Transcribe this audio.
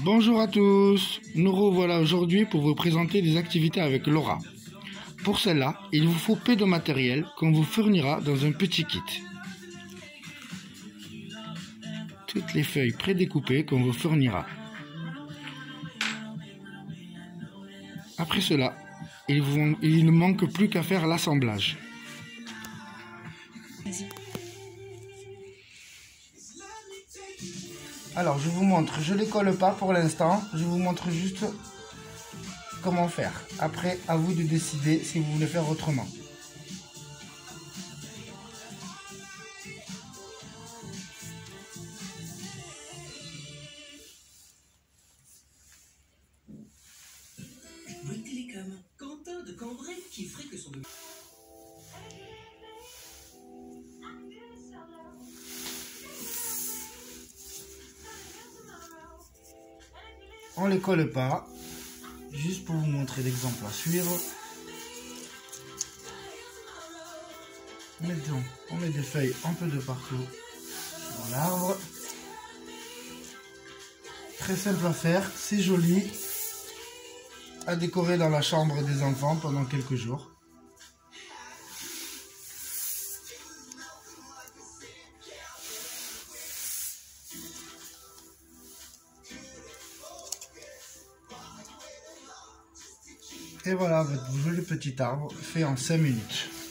Bonjour à tous, nous revoilà aujourd'hui pour vous présenter des activités avec Laura. Pour cela, il vous faut peu de matériel qu'on vous fournira dans un petit kit. Toutes les feuilles prédécoupées qu'on vous fournira. Après cela, il, il ne manque plus qu'à faire l'assemblage. Alors, je vous montre. Je ne les colle pas pour l'instant. Je vous montre juste comment faire. Après, à vous de décider si vous voulez faire autrement. Quentin de Cambrai qui ferait que son... On les colle pas. Juste pour vous montrer l'exemple à suivre. Mettons, on met des feuilles un peu de partout dans l'arbre. Très simple à faire, c'est joli. À décorer dans la chambre des enfants pendant quelques jours. Et voilà votre joli petit arbre fait en 5 minutes.